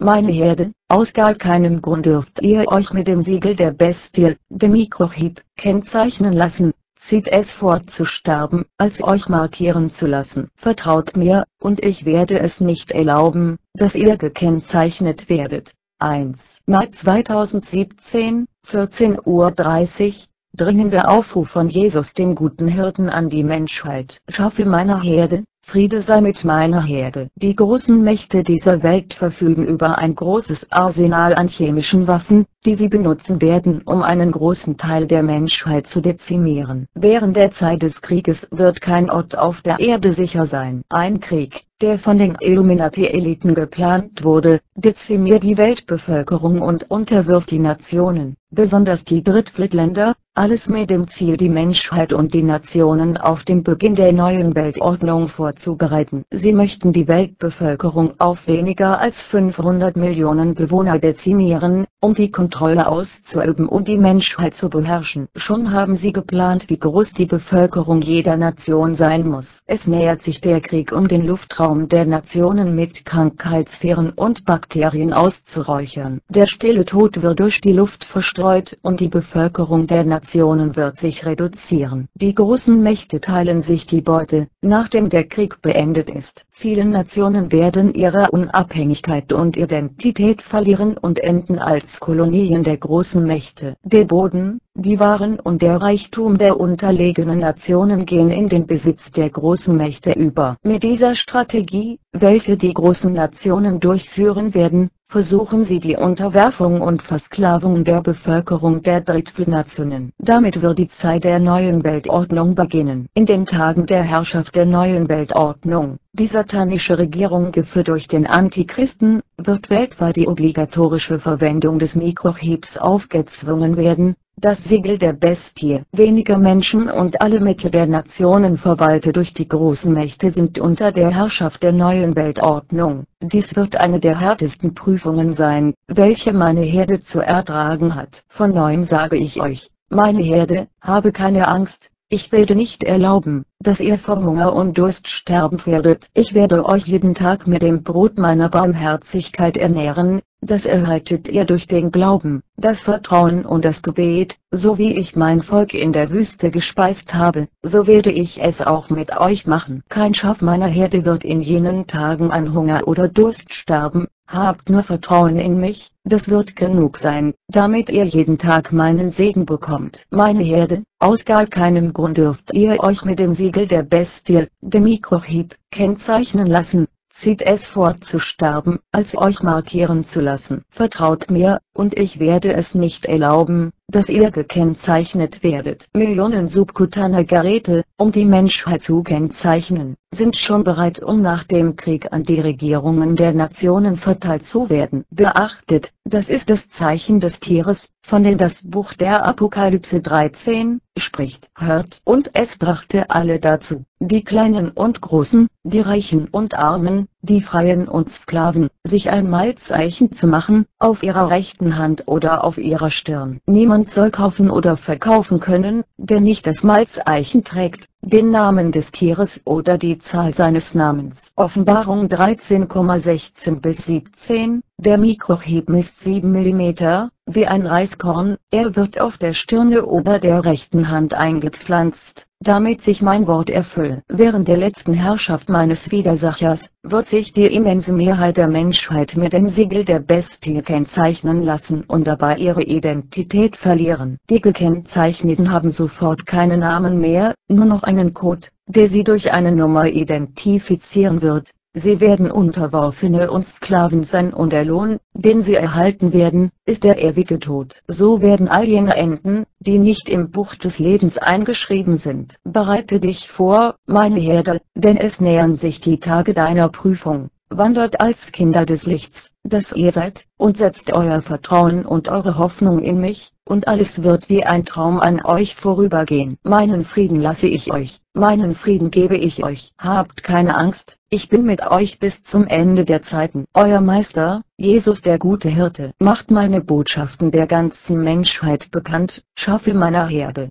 meine Herde, aus gar keinem Grund dürft ihr euch mit dem Siegel der Bestie, dem Mikrochip, kennzeichnen lassen, zieht es fort zu sterben, als euch markieren zu lassen. Vertraut mir, und ich werde es nicht erlauben, dass ihr gekennzeichnet werdet. 1. Mai 2017, 14.30 Uhr, dringender Aufruf von Jesus dem guten Hirten an die Menschheit. Schaffe meiner Herde, Friede sei mit meiner Herde. Die großen Mächte dieser Welt verfügen über ein großes Arsenal an chemischen Waffen, die sie benutzen werden um einen großen Teil der Menschheit zu dezimieren. Während der Zeit des Krieges wird kein Ort auf der Erde sicher sein. Ein Krieg, der von den Illuminati-Eliten geplant wurde, dezimiert die Weltbevölkerung und unterwirft die Nationen, besonders die Drittweltländer, alles mit dem Ziel die Menschheit und die Nationen auf den Beginn der neuen Weltordnung vorzubereiten. Sie möchten die Weltbevölkerung auf weniger als 500 Millionen Bewohner dezimieren, um die Kontrolle auszuüben und die Menschheit zu beherrschen. Schon haben sie geplant wie groß die Bevölkerung jeder Nation sein muss. Es nähert sich der Krieg um den Luftraum der Nationen mit Krankheitsfähren und Bakterien auszuräuchern. Der stille Tod wird durch die Luft verstreut und die Bevölkerung der Nationen wird sich reduzieren. Die großen Mächte teilen sich die Beute, nachdem der Krieg beendet ist. Viele Nationen werden ihre Unabhängigkeit und Identität verlieren und enden als Kolonien der großen Mächte. Der Boden, die Waren und der Reichtum der unterlegenen Nationen gehen in den Besitz der großen Mächte über. Mit dieser Strategie, welche die großen Nationen durchführen werden, versuchen sie die Unterwerfung und Versklavung der Bevölkerung der Drittweltnationen. Damit wird die Zeit der neuen Weltordnung beginnen. In den Tagen der Herrschaft der neuen Weltordnung, die satanische Regierung geführt durch den Antichristen, wird weltweit die obligatorische Verwendung des Mikrochips aufgezwungen werden, das Siegel der Bestie. Weniger Menschen und alle Mittel der Nationen verwaltet durch die großen Mächte sind unter der Herrschaft der neuen Weltordnung. Dies wird eine der härtesten Prüfungen sein, welche meine Herde zu ertragen hat. Von neuem sage ich euch, meine Herde, habe keine Angst, ich werde nicht erlauben, dass ihr vor Hunger und Durst sterben werdet. Ich werde euch jeden Tag mit dem Brot meiner Barmherzigkeit ernähren, das erhaltet ihr durch den Glauben, das Vertrauen und das Gebet, so wie ich mein Volk in der Wüste gespeist habe, so werde ich es auch mit euch machen. Kein Schaf meiner Herde wird in jenen Tagen an Hunger oder Durst sterben, habt nur Vertrauen in mich, das wird genug sein, damit ihr jeden Tag meinen Segen bekommt. Meine Herde, aus gar keinem Grund dürft ihr euch mit dem Siegel der Bestie, dem Mikrochip, kennzeichnen lassen, zieht es fort zu sterben, als euch markieren zu lassen. Vertraut mir, und ich werde es nicht erlauben, dass ihr gekennzeichnet werdet. Millionen subkutaner Geräte, um die Menschheit zu kennzeichnen, sind schon bereit um nach dem Krieg an die Regierungen der Nationen verteilt zu werden. Beachtet, das ist das Zeichen des Tieres, von dem das Buch der Apokalypse 13, spricht. Hört, und es brachte alle dazu, die Kleinen und Großen, die Reichen und Armen, die Freien und Sklaven, sich ein Malzeichen zu machen, auf ihrer rechten Hand oder auf ihrer Stirn. Niemand soll kaufen oder verkaufen können, der nicht das Malzeichen trägt, den Namen des Tieres oder die Zahl seines Namens. Offenbarung 13,16 bis 17 Der Mikrochip misst 7 mm, wie ein Reiskorn, er wird auf der Stirne oder der rechten Hand eingepflanzt damit sich mein Wort erfülle. Während der letzten Herrschaft meines Widersachers, wird sich die immense Mehrheit der Menschheit mit dem Siegel der Bestie kennzeichnen lassen und dabei ihre Identität verlieren. Die Gekennzeichneten haben sofort keine Namen mehr, nur noch einen Code, der sie durch eine Nummer identifizieren wird. Sie werden Unterworfene und Sklaven sein und der Lohn, den sie erhalten werden, ist der ewige Tod. So werden all jene enden, die nicht im Buch des Lebens eingeschrieben sind. Bereite dich vor, meine Herde, denn es nähern sich die Tage deiner Prüfung. Wandert als Kinder des Lichts, das ihr seid, und setzt euer Vertrauen und eure Hoffnung in mich, und alles wird wie ein Traum an euch vorübergehen. Meinen Frieden lasse ich euch, meinen Frieden gebe ich euch. Habt keine Angst, ich bin mit euch bis zum Ende der Zeiten. Euer Meister, Jesus der gute Hirte, macht meine Botschaften der ganzen Menschheit bekannt, schaffe meiner Herde,